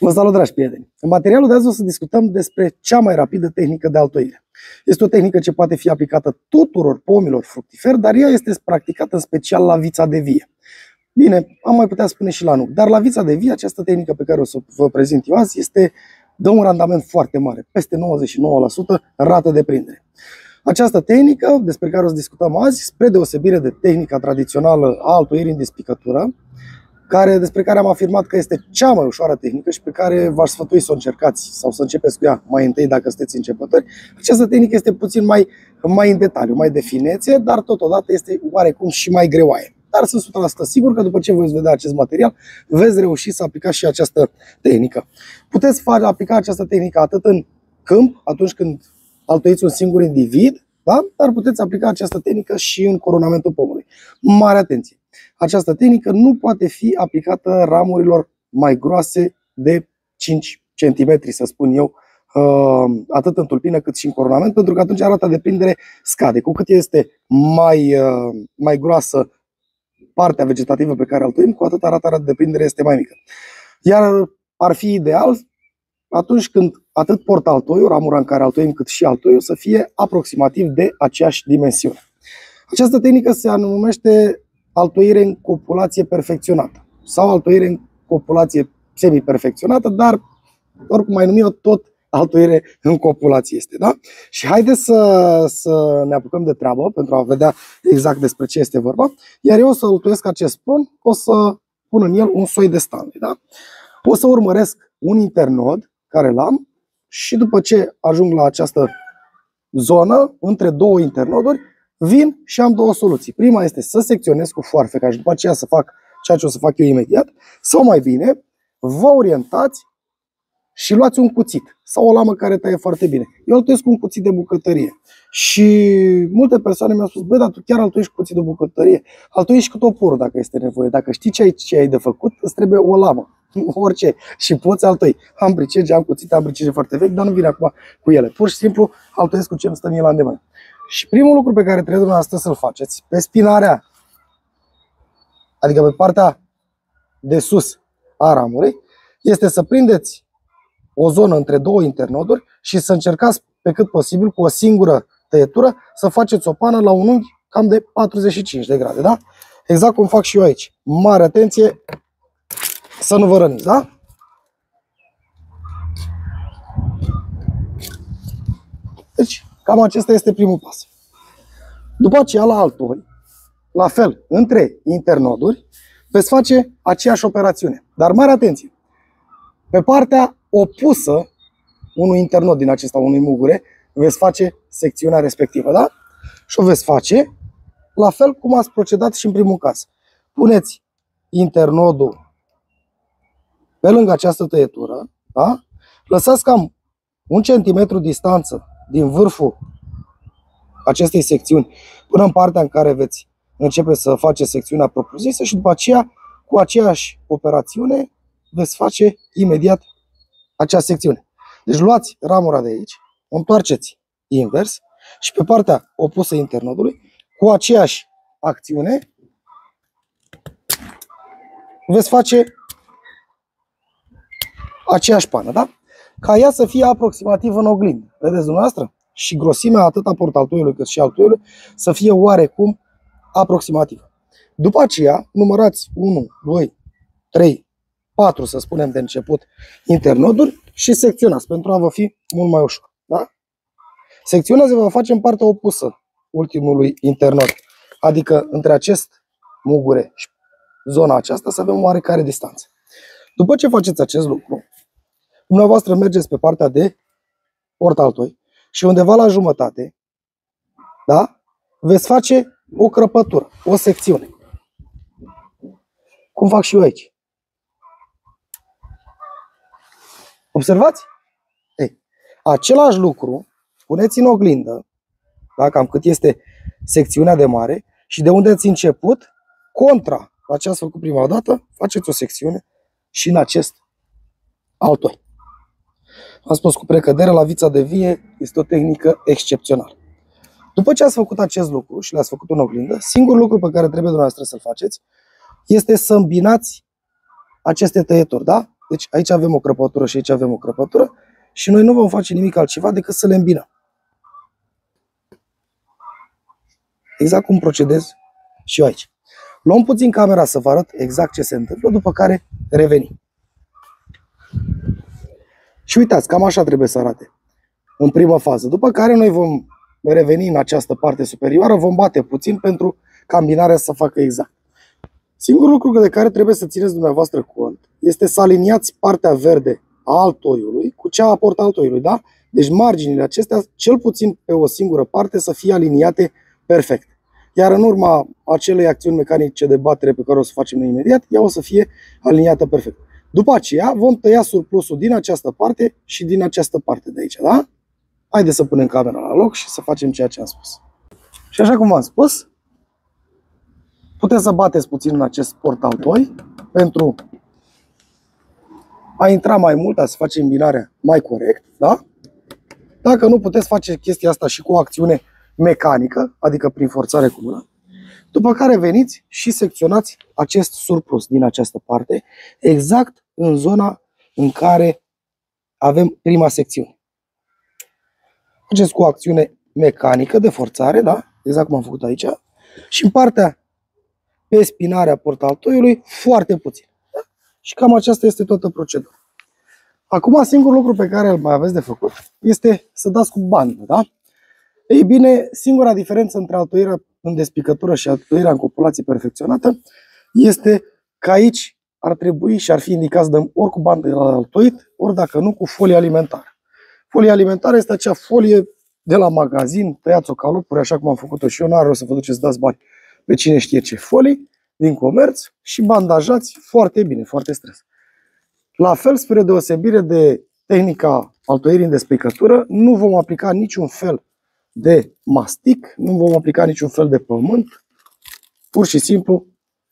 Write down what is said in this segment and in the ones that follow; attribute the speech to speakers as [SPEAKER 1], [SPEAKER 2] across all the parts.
[SPEAKER 1] Vă salut, dragi prieteni! În materialul de azi o să discutăm despre cea mai rapidă tehnică de altoire. Este o tehnică ce poate fi aplicată tuturor pomilor fructiferi, dar ea este practicată în special la vița de vie. Bine, am mai putea spune și la nuc, dar la vița de vie, această tehnică pe care o să vă prezint eu azi este, dă un randament foarte mare, peste 99% rată de prindere. Această tehnică despre care o să discutăm azi, spre deosebire de tehnica tradițională a altoirii în despicătură, care, despre care am afirmat că este cea mai ușoară tehnică și pe care v-aș sfătui să o încercați sau să începeți cu ea mai întâi dacă sunteți începători. Această tehnică este puțin mai, mai în detaliu, mai de finețe, dar totodată este oarecum și mai greoaie. Dar sunt 100% sigur că după ce veți vedea acest material, veți reuși să aplicați și această tehnică. Puteți face, aplica această tehnică atât în câmp, atunci când altoiți un singur individ, da? dar puteți aplica această tehnică și în coronamentul pomului. Mare atenție! Această tehnică nu poate fi aplicată ramurilor mai groase de 5 cm, să spun eu, uh, atât în tulpină cât și în coronament, pentru că atunci rata de prindere scade. Cu cât este mai, uh, mai groasă partea vegetativă pe care altuim, cu atât rata de prindere este mai mică. Iar ar fi ideal atunci când atât portaltoiul, ramura în care altuim, cât și altoiul, să fie aproximativ de aceeași dimensiune. Această tehnică se numește altoire în copulație perfecționată sau altoire în copulație semi-perfecționată, dar oricum mai numim tot altoire în copulație este. Da? Și haideți să, să ne apucăm de treabă pentru a vedea exact despre ce este vorba. Iar eu o să altuiesc acest plon, o să pun în el un soi de Stanley. Da? O să urmăresc un internod care l-am și după ce ajung la această zonă, între două internoduri, vin și am două soluții. Prima este să secționez cu foarfeca și după aceea să fac ceea ce o să fac eu imediat, sau mai bine, vă orientați și luați un cuțit sau o lamă care taie foarte bine. Eu altuiesc cu un cuțit de bucătărie. Și multe persoane mi-au spus, băi, dar tu chiar altuiești cu cuțit de bucătărie. Altuiești cu toporul dacă este nevoie. Dacă știi ce ai, ce ai de făcut, îți trebuie o lamă. Orice. Și poți altui. Am bricege, am cuțit, am bricege foarte vechi, dar nu vine acum cu ele. Pur și simplu altuiesc cu ce îmi stă mie la îndemână. Și primul lucru pe care trebuie dumneavoastră să-l faceți, pe spinarea, adică pe partea de sus a ramurii, este să prindeți o zonă între două internoduri și să încercați pe cât posibil cu o singură tăietură să faceți o pană la un unghi cam de 45 de grade, da? Exact cum fac și eu aici. Mare atenție să nu vă răniți, da? Deci, Cam acesta este primul pas. După aceea, la alturi, la fel, între internoduri, veți face aceeași operațiune. Dar mare atenție! Pe partea opusă unui internod din acesta, unui mugure, veți face secțiunea respectivă, da? Și o veți face la fel cum ați procedat și în primul caz. Puneți internodul pe lângă această tăietură, da? Lăsați cam un centimetru distanță din vârful acestei secțiuni până în partea în care veți începe să faceți secțiunea propriu-zisă și după aceea, cu aceeași operațiune, veți face imediat acea secțiune. Deci luați ramura de aici, o întoarceți invers și pe partea opusă internodului, cu aceeași acțiune, veți face aceeași pană, da? Ca ea să fie aproximativ în oglindă. Vedeți dumneavoastră? Și grosimea atât a portaltoiului cât și al toiului să fie oarecum aproximativă. După aceea, numărați 1, 2, 3, 4, să spunem de început, internoduri și secționați pentru a vă fi mult mai ușor. Da? Secțiunea se va face în partea opusă ultimului internod, adică între acest mugure și zona aceasta să avem oarecare distanță. După ce faceți acest lucru, Dumneavoastră mergeți pe partea de portaltoi și undeva la jumătate, da? Veți face o crăpătură, o secțiune. Cum fac și eu aici. Observați? Ei, același lucru puneți în oglindă, da, cam cât este secțiunea de mare și de unde ați început, contra la ce ați făcut prima dată, faceți o secțiune și în acest altoi. Am spus cu precădere, la vița de vie este o tehnică excepțională. După ce ați făcut acest lucru și le-ați făcut în oglindă, singurul lucru pe care trebuie dumneavoastră să-l faceți este să îmbinați aceste tăieturi, da? Deci aici avem o crăpătură și aici avem o crăpătură și noi nu vom face nimic altceva decât să le îmbinăm. Exact cum procedez și eu aici. Luăm puțin camera să vă arăt exact ce se întâmplă, după care revenim. Și uitați, cam așa trebuie să arate în primă fază. După care noi vom reveni în această parte superioară, vom bate puțin pentru ca îmbinarea să facă exact. Singurul lucru de care trebuie să țineți dumneavoastră cont este să aliniați partea verde a altoiului cu cea a portaltoiului, da? Deci marginile acestea, cel puțin pe o singură parte, să fie aliniate perfect. Iar în urma acelei acțiuni mecanice de batere pe care o să facem noi imediat, ea o să fie aliniată perfect. După aceea vom tăia surplusul din această parte și din această parte de aici, da? Haideți să punem camera la loc și să facem ceea ce am spus. Și așa cum v-am spus, puteți să bateți puțin în acest portal 2 pentru a intra mai mult, a să face îmbinarea mai corect, da? Dacă nu puteți face chestia asta și cu o acțiune mecanică, adică prin forțare cu mâna, după care veniți și secționați acest surplus din această parte, exact în zona în care avem prima secțiune. Faceți cu o acțiune mecanică de forțare, da? exact cum am făcut aici, și în partea pe spinarea portaltoiului foarte puțin. Da? Și cam aceasta este toată procedura. Acum, singurul lucru pe care îl mai aveți de făcut este să dați cu bandă, da? Ei bine, singura diferență între altoirea în despicătură și altoirea în copulație perfecționată este că aici ar trebui și ar fi indicat să dăm ori cu bandă la altoit, ori dacă nu, cu folie alimentară. Folia alimentară este acea folie de la magazin, tăiați-o ca lupuri, așa cum am făcut-o și eu, nu are să vă duceți dați bani pe cine știe ce folii din comerț și bandajați foarte bine, foarte stres. La fel, spre deosebire de tehnica altoirii în despicătură, nu vom aplica niciun fel de mastic, nu vom aplica niciun fel de pământ, pur și simplu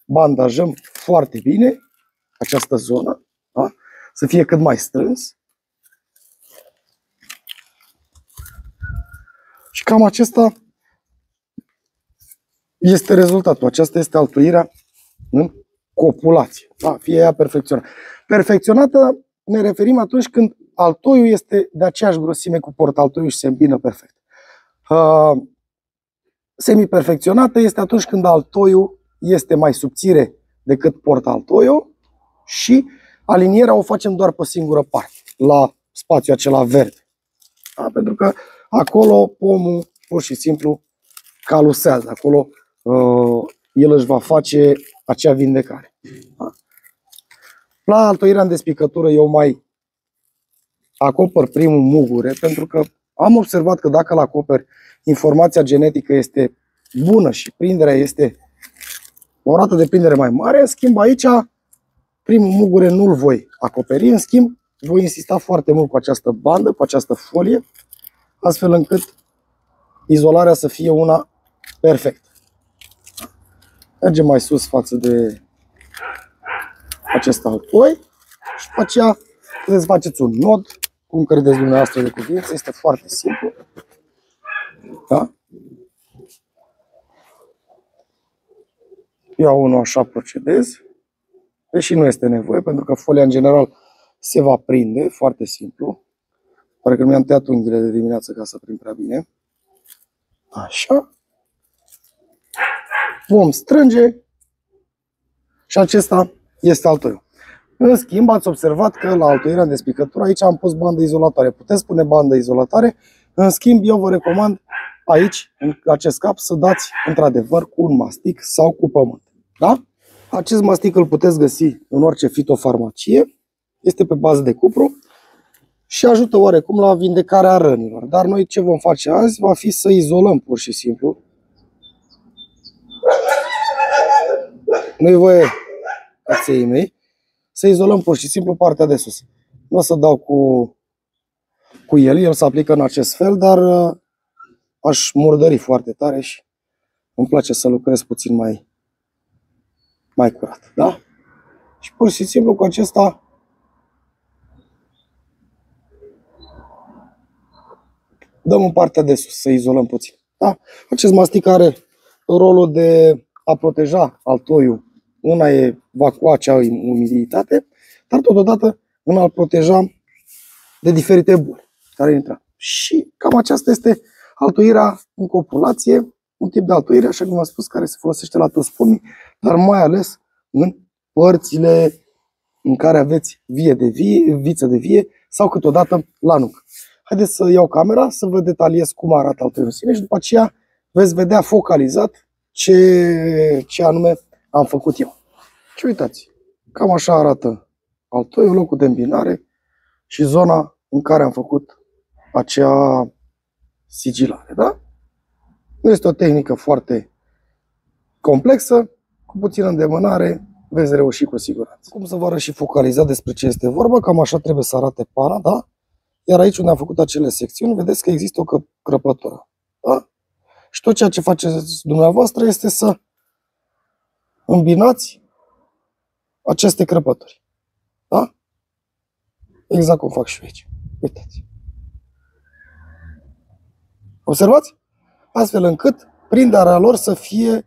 [SPEAKER 1] bandajăm foarte bine această zonă, da? să fie cât mai strâns. Și cam acesta este rezultatul. Aceasta este altuirea în copulație. Da? Fie ea perfecționată. Perfecționată ne referim atunci când altoiul este de aceeași grosime cu portaltoiul și se îmbină perfect. Uh, semiperfecționată este atunci când altoiul este mai subțire decât portaltoiul și alinierea o facem doar pe singură parte, la spațiul acela verde. Da? Pentru că acolo pomul pur și simplu calusează, acolo uh, el își va face acea vindecare. Da? La altoirea în despicătură eu mai acopăr primul mugure, pentru că am observat că dacă la acoperi informația genetică este bună și prinderea este o rată de prindere mai mare, în schimb aici primul mugure nu-l voi acoperi, în schimb voi insista foarte mult cu această bandă, cu această folie, astfel încât izolarea să fie una perfectă. Mergem mai sus față de acest altoi și după aceea puteți faceți un nod, cum credeți dumneavoastră de cuvință, este foarte simplu. Da? Iau unul așa procedez, deși nu este nevoie, pentru că folia în general se va prinde, foarte simplu. Pare că mi-am tăiat unghiile de dimineață ca să prind prea bine. Așa. Vom strânge și acesta este altoiul. În schimb, ați observat că la altoirea în despicătură aici am pus bandă izolatoare. Puteți pune bandă izolatoare. În schimb, eu vă recomand aici, în acest cap, să dați într-adevăr cu un mastic sau cu pământ. Da? Acest mastic îl puteți găsi în orice fitofarmacie. Este pe bază de cupru și ajută oarecum la vindecarea rănilor. Dar noi ce vom face azi va fi să izolăm pur și simplu. Nu-i voie caței mei să izolăm pur și simplu partea de sus. Nu o să dau cu, cu el, el se aplică în acest fel, dar uh, aș murdări foarte tare și îmi place să lucrez puțin mai, mai curat. Da? Și pur și simplu cu acesta dăm în partea de sus, să izolăm puțin. Da? Acest mastic are rolul de a proteja altoiul. Una e vacua acea umiditate, dar totodată în a-l proteja de diferite boli care intră. Și cam aceasta este altoirea în copulație, un tip de altoire, așa cum am spus, care se folosește la toți pomii, dar mai ales în părțile în care aveți vie de vie, viță de vie sau câteodată la nucă. Haideți să iau camera să vă detaliez cum arată altoiul în sine și după aceea veți vedea focalizat ce, ce anume am făcut eu. Și uitați, cam așa arată altoiul, locul de îmbinare și zona în care am făcut acea sigilare. Da? Nu este o tehnică foarte complexă, cu puțină îndemânare veți reuși cu siguranță. Cum să vă arăt și focalizat despre ce este vorba, cam așa trebuie să arate pana, da? Iar aici unde am făcut acele secțiuni, vedeți că există o crăpătură. Da? Și tot ceea ce faceți dumneavoastră este să îmbinați aceste crăpături. Da? Exact cum fac și eu aici. Uitați. Observați? Astfel încât prinderea lor să fie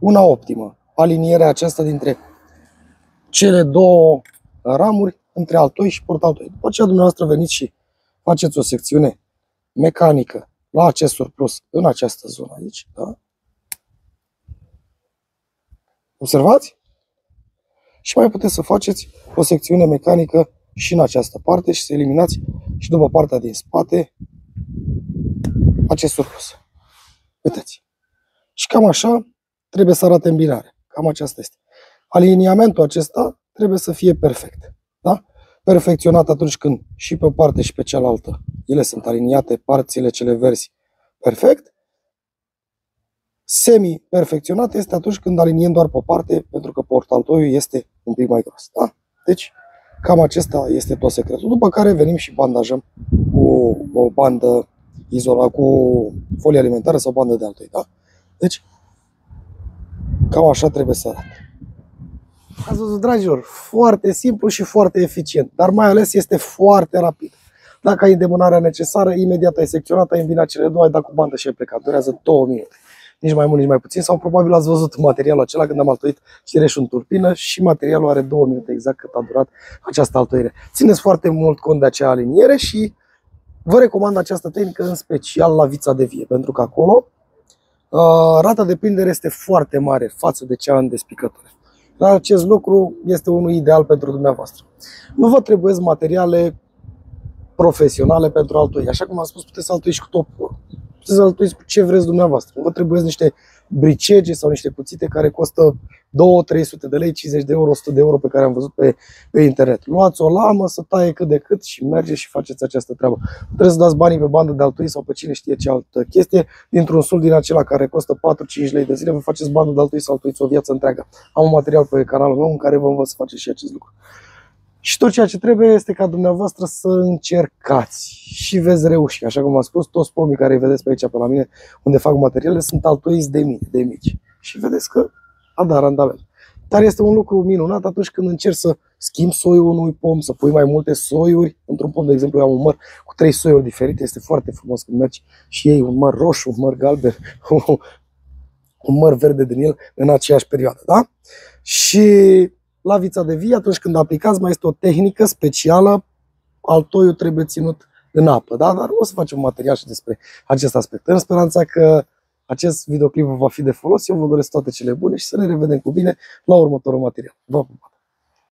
[SPEAKER 1] una optimă. Alinierea aceasta dintre cele două ramuri între altoi și portaltoi. După aceea dumneavoastră veniți și faceți o secțiune mecanică la acest surplus în această zonă aici, da? Observați? Și mai puteți să faceți o secțiune mecanică și în această parte și să eliminați și după partea din spate acest surplus. Uitați. Și cam așa trebuie să arate îmbinare. Cam aceasta este. Aliniamentul acesta trebuie să fie perfect. Da? Perfecționat atunci când și pe o parte și pe cealaltă ele sunt aliniate, parțile cele verzi perfect. Semi-perfecționat este atunci când aliniem doar pe o parte, pentru că portaltoiul este un pic mai gros. Da? Deci, cam acesta este tot secretul. După care venim și bandajăm cu o bandă izolată, cu folie alimentară sau bandă de altoi. Da? Deci, cam așa trebuie să arate. Ați văzut, dragilor, foarte simplu și foarte eficient, dar mai ales este foarte rapid. Dacă ai îndemânarea necesară, imediat ai secționat, ai îmbinat cele două, ai dat cu bandă și ai plecat. Durează două minute. Nici mai mult, nici mai puțin. Sau probabil ați văzut materialul acela când am altoit cireșul în turpină și materialul are două minute exact cât a durat această altoire. Țineți foarte mult cont de acea aliniere și vă recomand această tehnică în special la vița de vie, pentru că acolo uh, rata de prindere este foarte mare față de cea în despicătură. Dar acest lucru este unul ideal pentru dumneavoastră. Nu vă trebuie materiale profesionale pentru altui. Așa cum am spus, puteți să altuiți cu topul. Puteți să altuiți cu ce vreți dumneavoastră. Nu vă trebuie niște bricege sau niște cuțite care costă 2-300 de lei, 50 de euro, 100 de euro pe care am văzut pe, pe internet. Luați o lamă, să taie cât de cât și mergeți și faceți această treabă. Trebuie să dați banii pe bandă de altui sau pe cine știe ce altă chestie. Dintr-un sul din acela care costă 4-5 lei de zile, vă faceți bandă de altui sau altuiți o viață întreagă. Am un material pe canalul meu în care vă învăț să faceți și acest lucru. Și tot ceea ce trebuie este ca dumneavoastră să încercați și veți reuși. Așa cum am spus, toți pomii care îi vedeți pe aici pe la mine, unde fac materiale, sunt altoiți de mine, de mici. Și vedeți că a dat randament. Dar este un lucru minunat atunci când încerci să schimbi soiul unui pom, să pui mai multe soiuri. Într-un pom, de exemplu, eu am un măr cu trei soiuri diferite. Este foarte frumos când mergi și ei un măr roșu, un măr galben, un măr verde din el în aceeași perioadă. Da? Și la vița de vie, atunci când aplicați, mai este o tehnică specială, altoiul trebuie ținut în apă, da? dar o să facem un material și despre acest aspect. În speranța că acest videoclip va fi de folos, eu vă doresc toate cele bune și să ne revedem cu bine la următorul material. Vă pup!